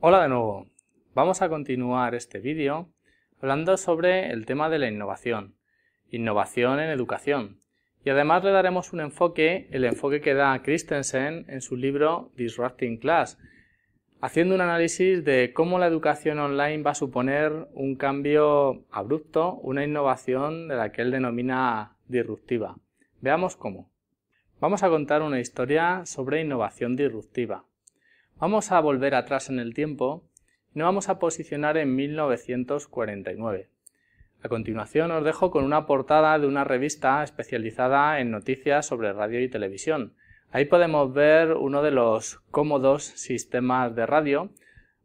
Hola de nuevo. Vamos a continuar este vídeo hablando sobre el tema de la innovación. Innovación en educación. Y además le daremos un enfoque, el enfoque que da Christensen en su libro Disrupting Class, haciendo un análisis de cómo la educación online va a suponer un cambio abrupto, una innovación de la que él denomina disruptiva. Veamos cómo. Vamos a contar una historia sobre innovación disruptiva. Vamos a volver atrás en el tiempo y nos vamos a posicionar en 1949. A continuación os dejo con una portada de una revista especializada en noticias sobre radio y televisión. Ahí podemos ver uno de los cómodos sistemas de radio,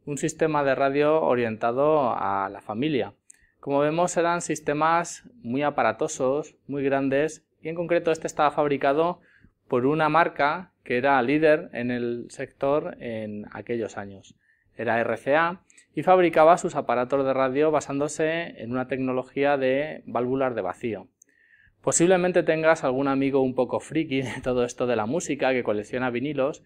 un sistema de radio orientado a la familia. Como vemos eran sistemas muy aparatosos, muy grandes y en concreto este estaba fabricado por una marca que era líder en el sector en aquellos años. Era RCA y fabricaba sus aparatos de radio basándose en una tecnología de válvulas de vacío. Posiblemente tengas algún amigo un poco friki de todo esto de la música que colecciona vinilos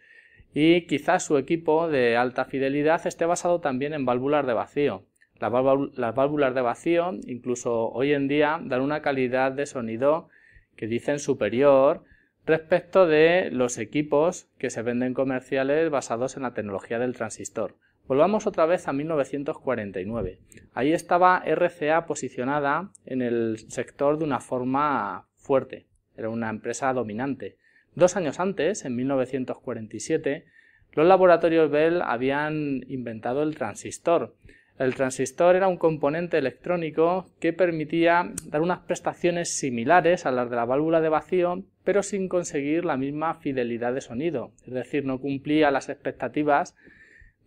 y quizás su equipo de alta fidelidad esté basado también en válvulas de vacío. Las, válvulas de vacío, incluso hoy en día, dan una calidad de sonido que dicen superior respecto de los equipos que se venden comerciales basados en la tecnología del transistor. Volvamos otra vez a 1949. Ahí estaba RCA posicionada en el sector de una forma fuerte. Era una empresa dominante. Dos años antes, en 1947, los laboratorios Bell habían inventado el transistor. El transistor era un componente electrónico que permitía dar unas prestaciones similares a las de la válvula de vacío, pero sin conseguir la misma fidelidad de sonido. Es decir, no cumplía las expectativas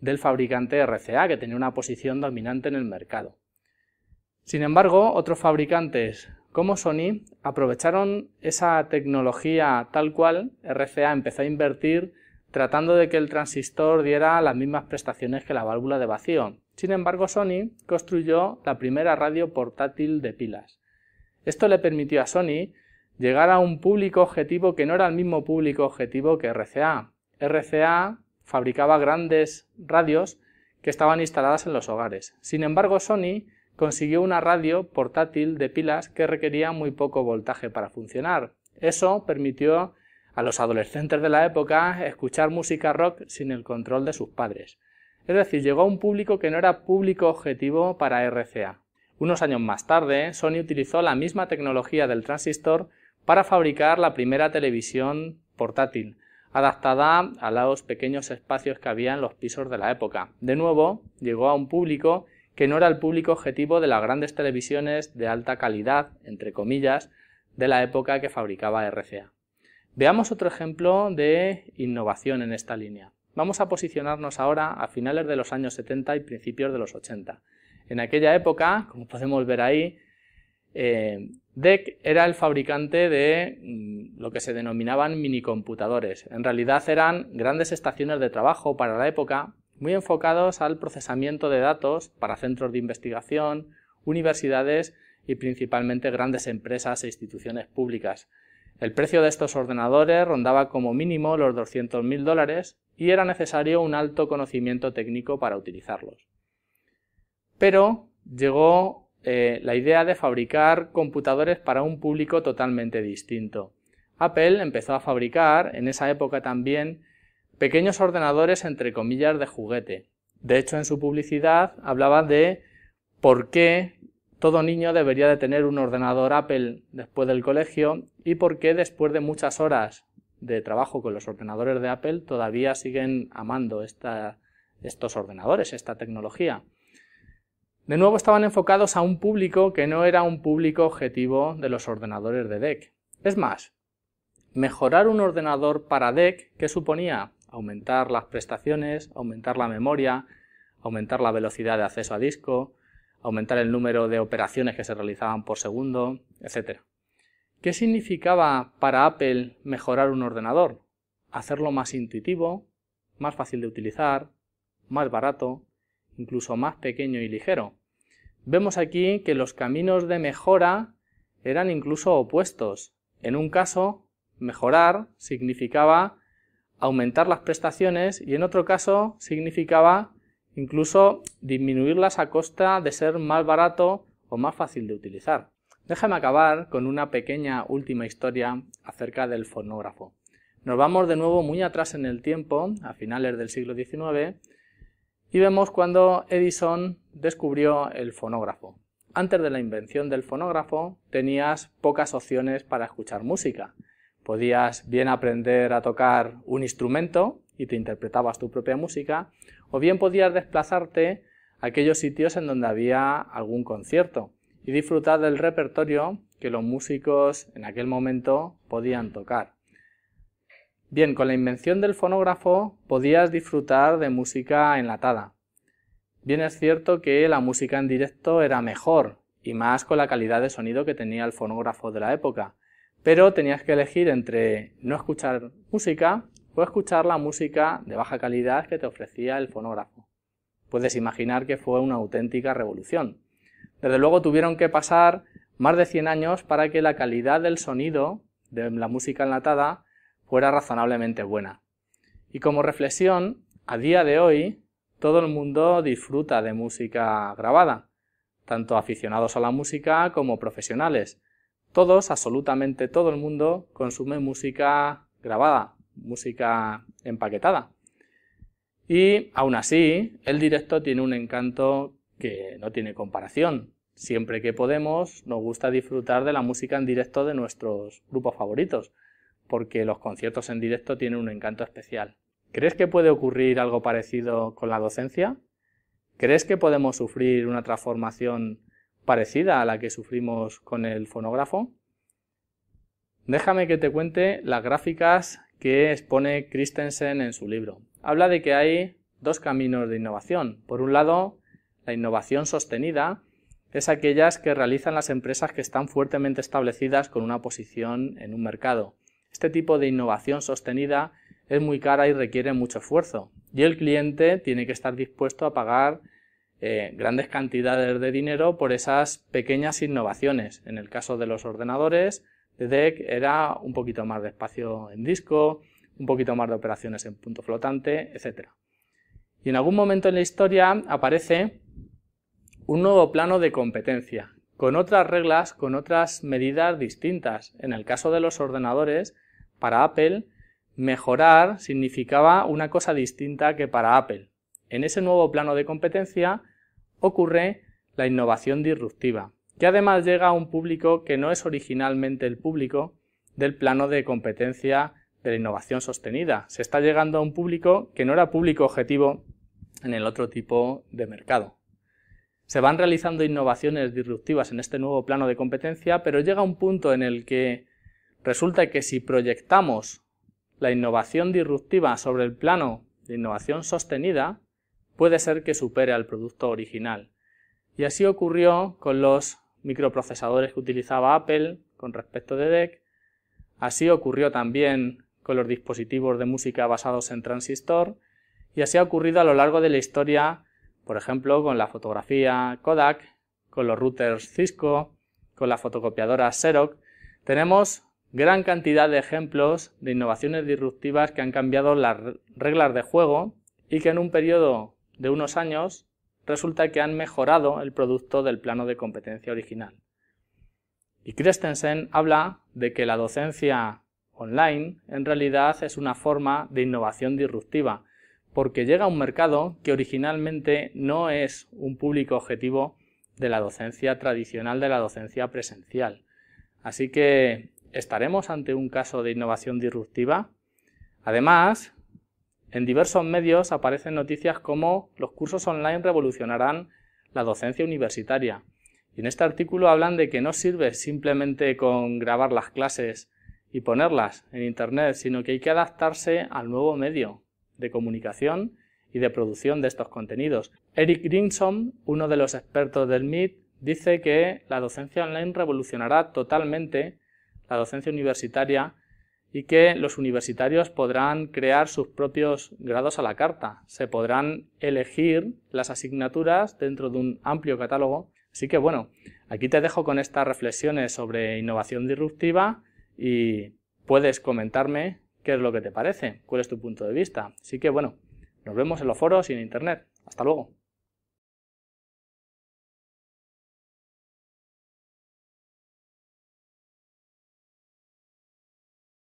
del fabricante RCA, que tenía una posición dominante en el mercado. Sin embargo, otros fabricantes como Sony aprovecharon esa tecnología tal cual, RCA empezó a invertir tratando de que el transistor diera las mismas prestaciones que la válvula de vacío. Sin embargo, Sony construyó la primera radio portátil de pilas. Esto le permitió a Sony llegar a un público objetivo que no era el mismo público objetivo que RCA. RCA fabricaba grandes radios que estaban instaladas en los hogares. Sin embargo, Sony consiguió una radio portátil de pilas que requería muy poco voltaje para funcionar. Eso permitió a los adolescentes de la época escuchar música rock sin el control de sus padres. Es decir, llegó a un público que no era público objetivo para RCA. Unos años más tarde, Sony utilizó la misma tecnología del transistor para fabricar la primera televisión portátil, adaptada a los pequeños espacios que había en los pisos de la época. De nuevo, llegó a un público que no era el público objetivo de las grandes televisiones de alta calidad, entre comillas, de la época que fabricaba RCA. Veamos otro ejemplo de innovación en esta línea. Vamos a posicionarnos ahora a finales de los años 70 y principios de los 80. En aquella época, como podemos ver ahí, eh, DEC era el fabricante de mm, lo que se denominaban minicomputadores. En realidad eran grandes estaciones de trabajo para la época, muy enfocados al procesamiento de datos para centros de investigación, universidades y principalmente grandes empresas e instituciones públicas. El precio de estos ordenadores rondaba como mínimo los 200.000 dólares y era necesario un alto conocimiento técnico para utilizarlos. Pero llegó eh, la idea de fabricar computadores para un público totalmente distinto. Apple empezó a fabricar en esa época también pequeños ordenadores entre comillas de juguete. De hecho, en su publicidad hablaba de por qué todo niño debería de tener un ordenador Apple después del colegio y por qué después de muchas horas de trabajo con los ordenadores de Apple todavía siguen amando estos ordenadores, esta tecnología. De nuevo estaban enfocados a un público que no era un público objetivo de los ordenadores de DEC. Es más, mejorar un ordenador para DEC, ¿qué suponía? Aumentar las prestaciones, aumentar la memoria, aumentar la velocidad de acceso a disco, aumentar el número de operaciones que se realizaban por segundo, etc. ¿Qué significaba para Apple mejorar un ordenador? Hacerlo más intuitivo, más fácil de utilizar, más barato, incluso más pequeño y ligero. Vemos aquí que los caminos de mejora eran incluso opuestos. En un caso, mejorar significaba aumentar las prestaciones y en otro caso significaba incluso disminuirlas a costa de ser más barato o más fácil de utilizar. Déjame acabar con una pequeña última historia acerca del fonógrafo. Nos vamos de nuevo muy atrás en el tiempo, a finales del siglo XIX, y vemos cuando Edison descubrió el fonógrafo. Antes de la invención del fonógrafo tenías pocas opciones para escuchar música. Podías bien aprender a tocar un instrumento y te interpretabas tu propia música, o bien podías desplazarte a aquellos sitios en donde había algún concierto y disfrutar del repertorio que los músicos en aquel momento podían tocar. Bien, con la invención del fonógrafo podías disfrutar de música enlatada, Bien es cierto que la música en directo era mejor y más con la calidad de sonido que tenía el fonógrafo de la época, pero tenías que elegir entre no escuchar música o escuchar la música de baja calidad que te ofrecía el fonógrafo. Puedes imaginar que fue una auténtica revolución. Desde luego tuvieron que pasar más de 100 años para que la calidad del sonido de la música enlatada fuera razonablemente buena. Y como reflexión, a día de hoy todo el mundo disfruta de música grabada, tanto aficionados a la música como profesionales. Todos, absolutamente todo el mundo, consume música grabada, música empaquetada. Y aún así, el directo tiene un encanto que no tiene comparación. Siempre que podemos, nos gusta disfrutar de la música en directo de nuestros grupos favoritos, porque los conciertos en directo tienen un encanto especial. ¿Crees que puede ocurrir algo parecido con la docencia? ¿Crees que podemos sufrir una transformación parecida a la que sufrimos con el fonógrafo? Déjame que te cuente las gráficas que expone Christensen en su libro. Habla de que hay dos caminos de innovación. Por un lado, la innovación sostenida es aquellas que realizan las empresas que están fuertemente establecidas con una posición en un mercado. Este tipo de innovación sostenida es muy cara y requiere mucho esfuerzo. Y el cliente tiene que estar dispuesto a pagar eh, grandes cantidades de dinero por esas pequeñas innovaciones. En el caso de los ordenadores, de DEC era un poquito más de espacio en disco, un poquito más de operaciones en punto flotante, etc. Y en algún momento en la historia aparece un nuevo plano de competencia, con otras reglas, con otras medidas distintas. En el caso de los ordenadores, para Apple, mejorar significaba una cosa distinta que para Apple. En ese nuevo plano de competencia ocurre la innovación disruptiva, que además llega a un público que no es originalmente el público del plano de competencia de la innovación sostenida. Se está llegando a un público que no era público objetivo en el otro tipo de mercado. Se van realizando innovaciones disruptivas en este nuevo plano de competencia, pero llega un punto en el que resulta que si proyectamos la innovación disruptiva sobre el plano de innovación sostenida puede ser que supere al producto original. Y así ocurrió con los microprocesadores que utilizaba Apple con respecto de DEC, así ocurrió también con los dispositivos de música basados en transistor, y así ha ocurrido a lo largo de la historia, por ejemplo, con la fotografía Kodak, con los routers Cisco, con la fotocopiadora Xerox. Tenemos gran cantidad de ejemplos de innovaciones disruptivas que han cambiado las reglas de juego y que en un periodo de unos años resulta que han mejorado el producto del plano de competencia original. Y Christensen habla de que la docencia online en realidad es una forma de innovación disruptiva, porque llega a un mercado que originalmente no es un público objetivo de la docencia tradicional, de la docencia presencial. Así que ¿Estaremos ante un caso de innovación disruptiva? Además, en diversos medios aparecen noticias como los cursos online revolucionarán la docencia universitaria. Y en este artículo hablan de que no sirve simplemente con grabar las clases y ponerlas en Internet, sino que hay que adaptarse al nuevo medio de comunicación y de producción de estos contenidos. Eric Grinson, uno de los expertos del MIT, dice que la docencia online revolucionará totalmente la docencia universitaria y que los universitarios podrán crear sus propios grados a la carta. Se podrán elegir las asignaturas dentro de un amplio catálogo. Así que bueno, aquí te dejo con estas reflexiones sobre innovación disruptiva y puedes comentarme qué es lo que te parece, cuál es tu punto de vista. Así que bueno, nos vemos en los foros y en internet. Hasta luego.